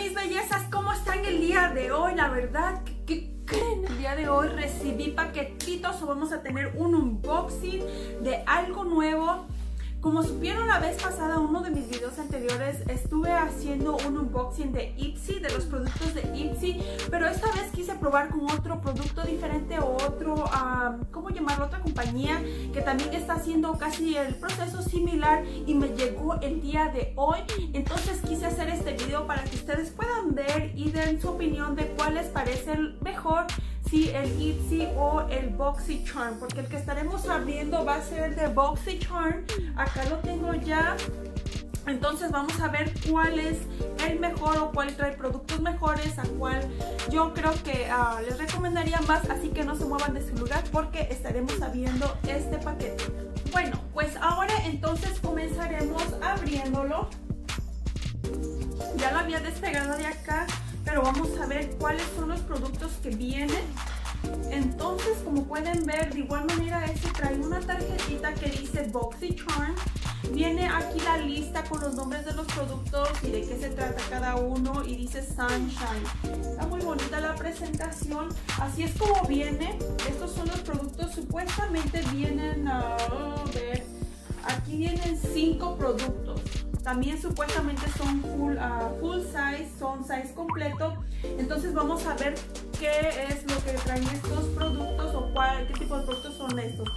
mis bellezas, ¿cómo están el día de hoy? La verdad, ¿qué creen? El día de hoy recibí paquetitos o vamos a tener un unboxing de algo nuevo como supieron la vez pasada, uno de mis videos anteriores, estuve haciendo un unboxing de Ipsy, de los productos de Ipsy, pero esta vez quise probar con otro producto diferente o otro, ¿cómo llamarlo? Otra compañía que también está haciendo casi el proceso similar y me llegó el día de hoy. Entonces quise hacer este video para que ustedes puedan ver y den su opinión de cuál les parece el mejor si el Ipsy o el Boxy Charm, porque el que estaremos abriendo va a ser el de Boxy Charm. Acá lo tengo ya. Entonces vamos a ver cuál es el mejor o cuál trae productos mejores, a cuál yo creo que ah, les recomendaría más, así que no se muevan de su lugar porque estaremos abriendo este paquete. Bueno, pues ahora entonces comenzaremos abriéndolo. Ya lo había despegado de acá pero vamos a ver cuáles son los productos que vienen. Entonces, como pueden ver, de igual manera este trae una tarjetita que dice Boxy Charm. Viene aquí la lista con los nombres de los productos y de qué se trata cada uno y dice Sunshine. Está muy bonita la presentación. Así es como viene. Estos son los productos. Supuestamente vienen, a ver, aquí vienen cinco productos. También supuestamente son full, uh, full size, son size completo. Entonces vamos a ver qué es lo que traen estos productos o cuál, qué tipo de productos son estos.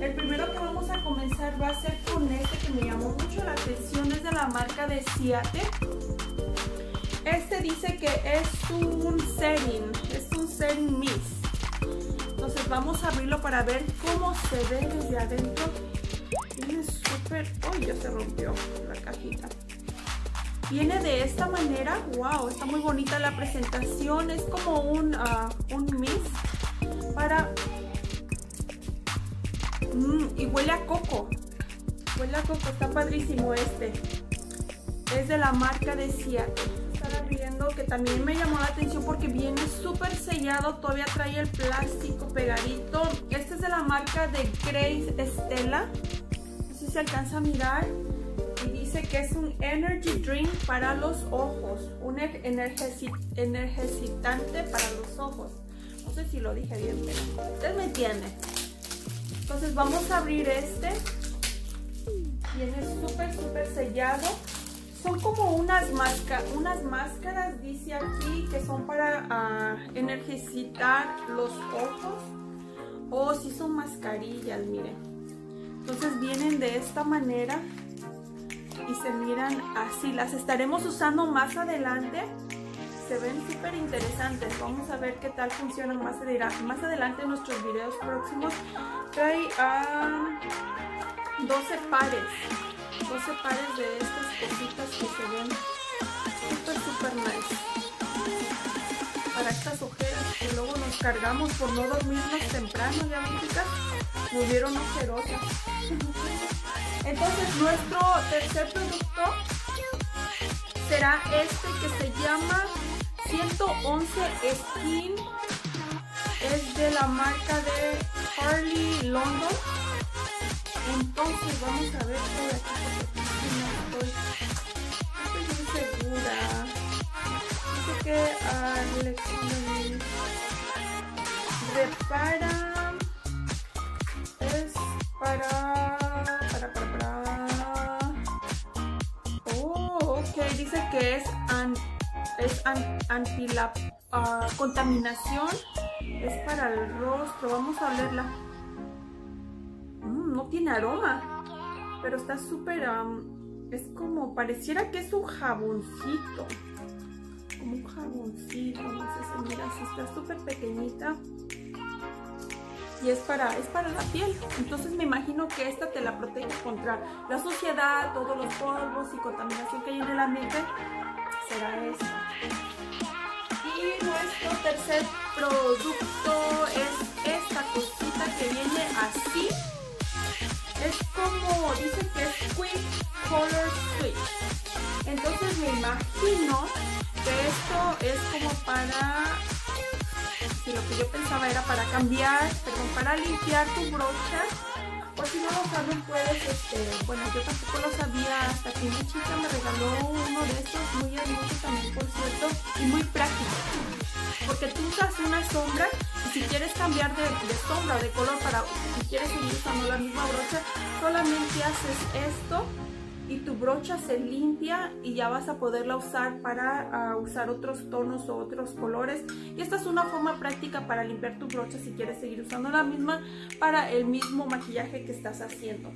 El primero que vamos a comenzar va a ser con este que me llamó mucho la atención. Es de la marca de Ciate. Este dice que es un setting, es un setting mist. Entonces vamos a abrirlo para ver cómo se ve desde adentro. Tiene súper... ¡Uy! ya se rompió la cajita. Viene de esta manera. ¡Wow! Está muy bonita la presentación. Es como un, uh, un mist para... Mm, y huele a coco. Huele a coco. Está padrísimo este. Es de la marca de Seattle viendo que también me llamó la atención porque viene súper sellado. Todavía trae el plástico pegadito. Este es de la marca de Grace Estela se alcanza a mirar y dice que es un energy drink para los ojos, un energizante para los ojos. No sé si lo dije bien, pero usted me entiende. Entonces vamos a abrir este. Viene súper, súper sellado. Son como unas, unas máscaras, dice aquí, que son para uh, energizar los ojos. O si son mascarillas, miren. Entonces vienen de esta manera y se miran así. Las estaremos usando más adelante. Se ven súper interesantes. Vamos a ver qué tal funcionan más adelante en nuestros videos próximos. Trae a 12 pares. 12 pares de estas cositas que se ven súper, súper nice. Para estas ojeras que luego nos cargamos por no dormirnos temprano, ya ven chicas volvieron ojerosas. Entonces nuestro tercer producto será este que se llama 111 Skin. Es de la marca de Harley London. Entonces vamos a ver por aquí no estoy, estoy segura. Dice que Alex repara para, para, para, Oh, ok, dice que es, an, es anti la ah, contaminación. Es para el rostro. Vamos a olerla. Mm, no tiene aroma, pero está súper... es como, pareciera que es un jaboncito. Como un jaboncito, no sé si mira, si está súper pequeñita y es para, es para la piel. Entonces me imagino que esta te la protege contra la suciedad, todos los polvos y contaminación que hay en el ambiente. Será esta. Nuestro tercer producto es esta cosita que viene así. Es como, dice que es Quick Color Switch. Entonces me imagino que esto es como para lo que yo pensaba era para cambiar, perdón, para limpiar tu brocha. O si no lo saben, puedes, este, bueno, yo tampoco lo sabía hasta que mi chica me regaló uno de estos, muy hermoso también, quieres cambiar de, sombra de color para si quieres seguir usando la misma brocha, solamente haces esto y tu brocha se limpia y ya vas a poderla usar para uh, usar otros tonos o otros colores. Y esta es una forma práctica para limpiar tu brocha si quieres seguir usando la misma para el mismo maquillaje que estás haciendo.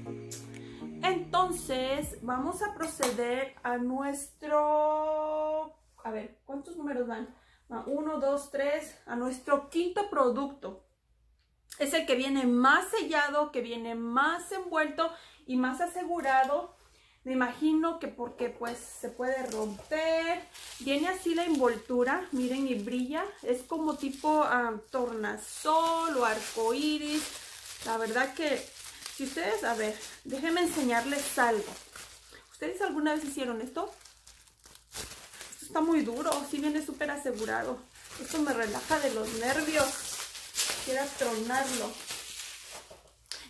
Entonces, vamos a proceder a nuestro... A ver, ¿cuántos números van? Uno, dos, tres, a nuestro quinto producto. Es el que viene más sellado, que viene más envuelto y más asegurado me imagino que porque pues se puede romper. Viene así la envoltura, miren y brilla. Es como tipo uh, tornasol o arco iris. La verdad que si ustedes, a ver, déjenme enseñarles algo. ¿Ustedes alguna vez hicieron esto? Está muy duro, sí viene súper asegurado. Esto me relaja de los nervios. Quiero tronarlo.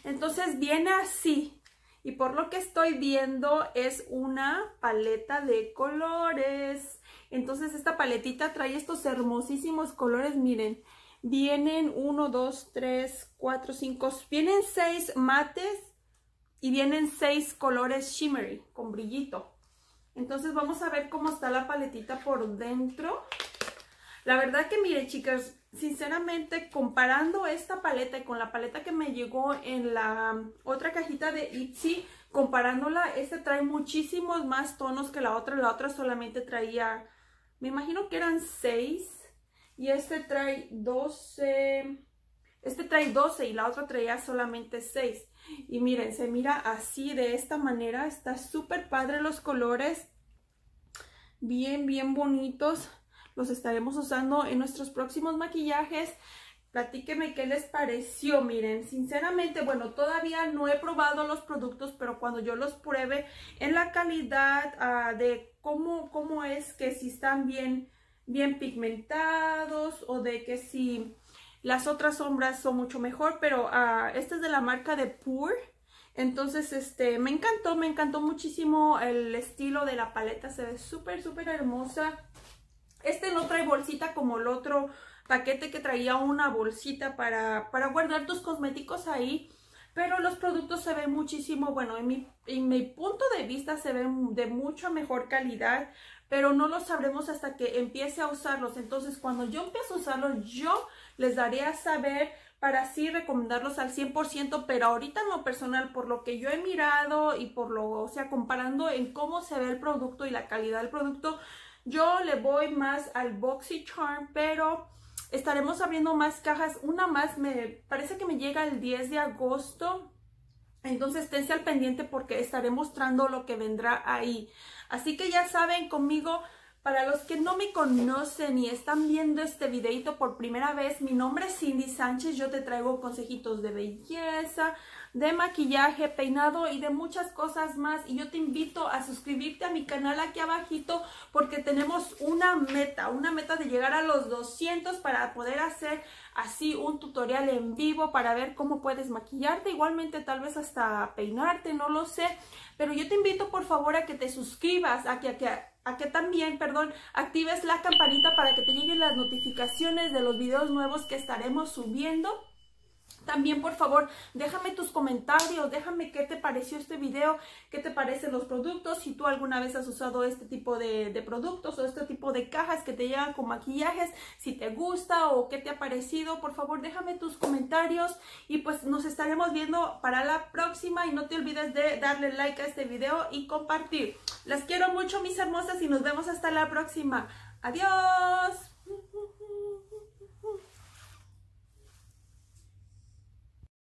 Entonces viene así. Y por lo que estoy viendo es una paleta de colores. Entonces esta paletita trae estos hermosísimos colores, miren. Vienen 1, 2, 3, 4, 5, vienen 6 mates y vienen 6 colores shimmery con brillito. Entonces vamos a ver cómo está la paletita por dentro. La verdad que miren chicas, sinceramente comparando esta paleta con la paleta que me llegó en la otra cajita de Ipsy, comparándola, este trae muchísimos más tonos que la otra. La otra solamente traía, me imagino que eran 6 y este trae 12, este trae 12 y la otra traía solamente 6. Y miren, se mira así de esta manera, está súper padre los colores, bien, bien bonitos. Los estaremos usando en nuestros próximos maquillajes. Platíqueme qué les pareció, miren, sinceramente, bueno, todavía no he probado los productos, pero cuando yo los pruebe en la calidad uh, de cómo, cómo es que si están bien, bien pigmentados o de que si las otras sombras son mucho mejor, pero uh, esta es de la marca de Pure, entonces, este, me encantó, me encantó muchísimo el estilo de la paleta, se ve súper, súper hermosa. Este no trae bolsita como el otro paquete que traía una bolsita para, para guardar tus cosméticos ahí. Pero los productos se ven muchísimo, bueno, en mi, en mi punto de vista se ven de mucha mejor calidad, pero no lo sabremos hasta que empiece a usarlos. Entonces, cuando yo empiece a usarlos, yo les daré a saber para así recomendarlos al 100%, pero ahorita en lo personal, por lo que yo he mirado y por lo, o sea, comparando en cómo se ve el producto y la calidad del producto, yo le voy más al Boxy Charm, pero estaremos abriendo más cajas. Una más, me parece que me llega el 10 de agosto. Entonces esténse al pendiente porque estaré mostrando lo que vendrá ahí. Así que ya saben conmigo, para los que no me conocen y están viendo este videito por primera vez, mi nombre es Cindy Sánchez. Yo te traigo consejitos de belleza, de maquillaje, peinado y de muchas cosas más. Y yo te invito a suscribirte a mi canal aquí abajito porque tenemos una meta, una meta de llegar a los 200 para poder hacer así un tutorial en vivo para ver cómo puedes maquillarte, igualmente tal vez hasta peinarte, no lo sé. Pero yo te invito por favor a que te suscribas, a que, a que, a que también, perdón, actives la campanita para que te lleguen las notificaciones de los videos nuevos que estaremos subiendo. También, por favor, déjame tus comentarios, déjame qué te pareció este video, qué te parecen los productos, si tú alguna vez has usado este tipo de, productos o este tipo de cajas que te llegan con maquillajes, si te gusta o qué te ha parecido, por favor, déjame tus comentarios y pues nos estaremos viendo para la próxima y no te olvides de darle like a este video y compartir. Las quiero mucho, mis hermosas, y nos vemos hasta la próxima. Adiós.